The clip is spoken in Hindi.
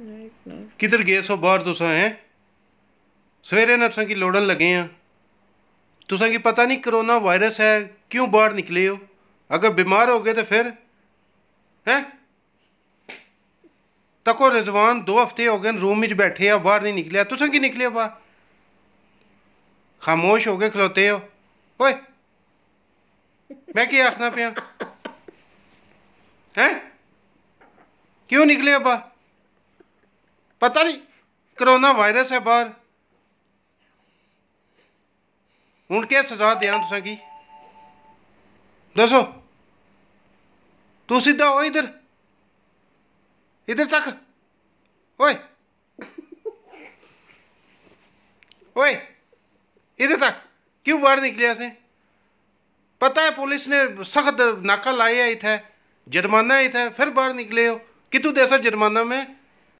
किधर गए सो बाहर तुस, हैं? सवेरे ने तुसा की लोड़न लगे हैं तुसा की पता नहीं कोरोना वायरस है, क्यों बाहर निकले हो? अगर बीमार हो गए तो फिर, है? तको रिजवान दो हफ़्ते हो गए रूम में बैठे हो बाहर नहीं निकलिया तुसा की निकले बाहर? खामोश हो गए, खलोते हो? ओए, मैं क्या आखना पाया? हैं? क्यों निकले बाहर? पता नहीं, कोरोना वायरस है बहर। हूँ क्या सजा दें तुसेंगी दसो, तू सीधा हो इधर? इधर तक। ओए। ओए, इधर तक। क्यों बाहर निकले असें? पता है पुलिस ने सख्त नाका लाया इतना जुर्माना इतना फिर बाहर निकले हो। कितु तू जुर्माना में